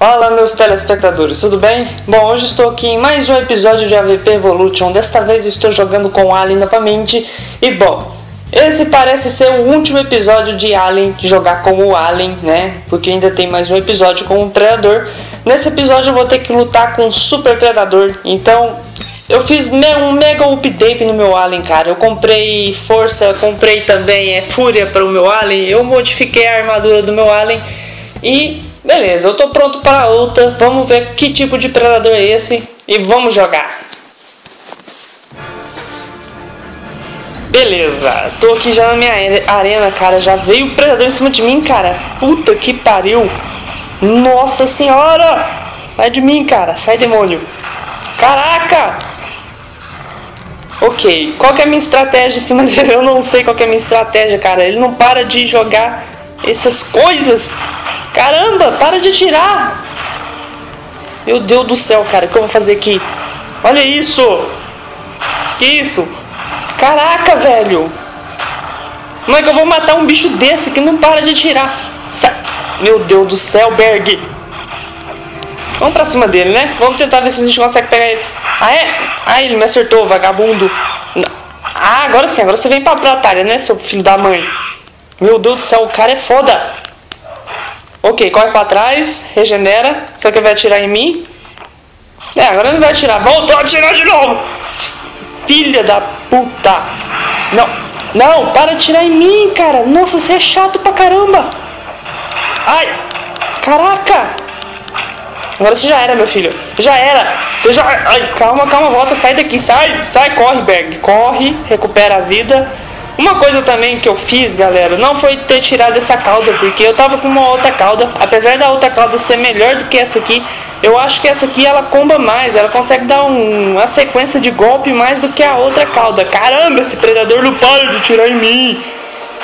Fala meus telespectadores, tudo bem? Bom, hoje estou aqui em mais um episódio de AVP Evolution. Desta vez estou jogando com Alien novamente. E bom, esse parece ser o último episódio de Alien, de jogar com o Alien, né? Porque ainda tem mais um episódio com o Predador. Nesse episódio eu vou ter que lutar com o Super Predador. Então, eu fiz um mega update no meu Alien, cara. Eu comprei força, comprei também é, fúria para o meu Alien. Eu modifiquei a armadura do meu Alien e Beleza, eu tô pronto para outra. Vamos ver que tipo de predador é esse e vamos jogar. Beleza, tô aqui já na minha arena, cara. Já veio o predador em cima de mim, cara. Puta que pariu. Nossa senhora! Sai de mim, cara. Sai, demônio. Caraca! Ok, qual que é a minha estratégia em cima dele? Eu não sei qual que é a minha estratégia, cara. Ele não para de jogar essas coisas. Caramba, para de tirar! Meu Deus do céu, cara, o que eu vou fazer aqui? Olha isso! Que isso? Caraca, velho! Como é que eu vou matar um bicho desse que não para de tirar? Sa Meu Deus do céu, Berg! Vamos pra cima dele, né? Vamos tentar ver se a gente consegue pegar ele. Ah, é? Ah, ele me acertou, vagabundo. Ah, agora sim, agora você vem pra batalha, né, seu filho da mãe? Meu Deus do céu, o cara é foda. Ok, corre pra trás, regenera. Será que vai atirar em mim? É, agora ele vai atirar. Voltou a atirar de novo! Filha da puta! Não, não, para de atirar em mim, cara! Nossa, você é chato pra caramba! Ai! Caraca! Agora você já era, meu filho. Já era. Você já. Ai, calma, calma, volta, sai daqui, sai, sai, corre, Berg. Corre, recupera a vida. Uma coisa também que eu fiz, galera, não foi ter tirado essa cauda, porque eu tava com uma outra cauda. Apesar da outra cauda ser melhor do que essa aqui, eu acho que essa aqui ela comba mais, ela consegue dar um, uma sequência de golpe mais do que a outra cauda. Caramba, esse predador não para de tirar em mim.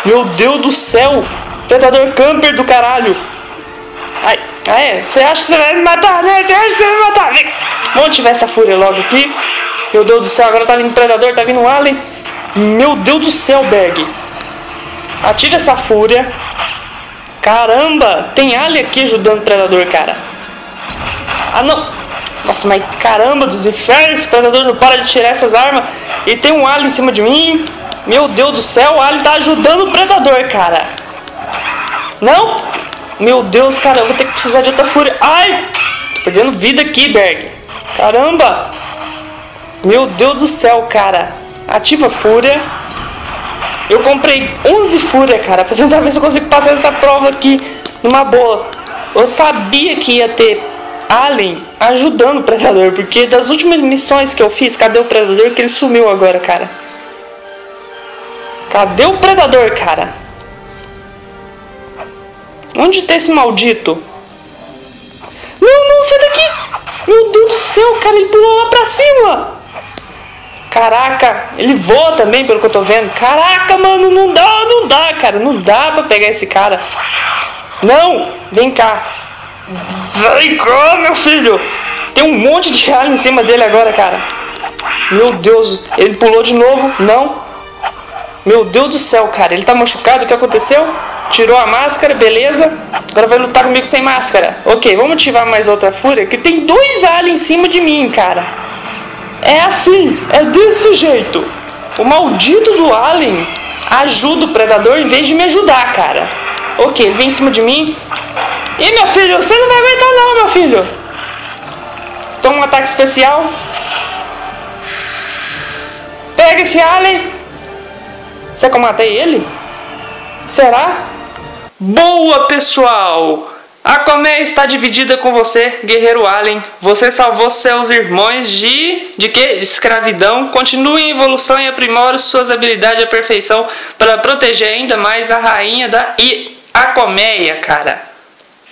Meu Deus do céu, predador camper do caralho. Ai, ah é, você acha que você vai me matar, né? Você acha que você vai me matar? Vem. Vamos tiver essa fúria logo aqui. Meu Deus do céu, agora tá vindo predador, tá vindo um alien. Meu Deus do céu, Berg. Atira essa fúria. Caramba, tem alien aqui ajudando o predador, cara. Ah, não. Nossa, mas caramba dos infernos, esse predador não para de tirar essas armas. E tem um alien em cima de mim. Meu Deus do céu, o alien tá ajudando o predador, cara. Não? Meu Deus, cara, eu vou ter que precisar de outra fúria. Ai! Tô perdendo vida aqui, Berg. Caramba! Meu Deus do céu, cara. Ativa Fúria. Eu comprei 11 Fúria, cara, pra tentar ver se eu consigo passar essa prova aqui numa boa. Eu sabia que ia ter Alien ajudando o Predador, porque das últimas missões que eu fiz, cadê o Predador? Que ele sumiu agora, cara. Cadê o Predador, cara? Onde tá esse maldito? Não, não, sai daqui! Meu Deus do céu, cara, ele pulou lá pra cima! Caraca, ele voa também, pelo que eu tô vendo. Caraca, mano, não dá, não dá, cara. Não dá pra pegar esse cara. Não, vem cá. Vem cá, meu filho. Tem um monte de alien em cima dele agora, cara. Meu Deus, ele pulou de novo. Não. Meu Deus do céu, cara. Ele tá machucado. O que aconteceu? Tirou a máscara, beleza. Agora vai lutar comigo sem máscara. Ok, vamos ativar mais outra fúria. Que tem dois aliens em cima de mim, cara. É assim, é desse jeito. O maldito do Alien ajuda o predador em vez de me ajudar, cara. Ok, ele vem em cima de mim. E meu filho, você não vai aguentar não, meu filho. Toma um ataque especial. Pega esse Alien. Será que eu matei ele? Será? Boa, pessoal! A colmeia está dividida com você, guerreiro alien. Você salvou seus irmãos de de que? Escravidão. Continue em evolução e aprimore suas habilidades à perfeição para proteger ainda mais a rainha da e a colmeia, cara.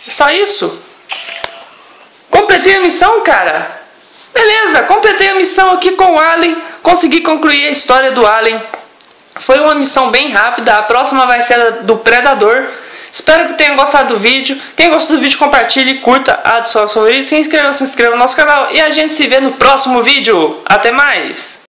Só isso? Completei a missão, cara. Beleza, completei a missão aqui com o Alien. Consegui concluir a história do Alien. Foi uma missão bem rápida. A próxima vai ser a do Predador. Espero que tenham gostado do vídeo. Quem gostou do vídeo, compartilhe, curta, adicione aos favoritos, se inscreva, se inscreva no nosso canal e a gente se vê no próximo vídeo. Até mais!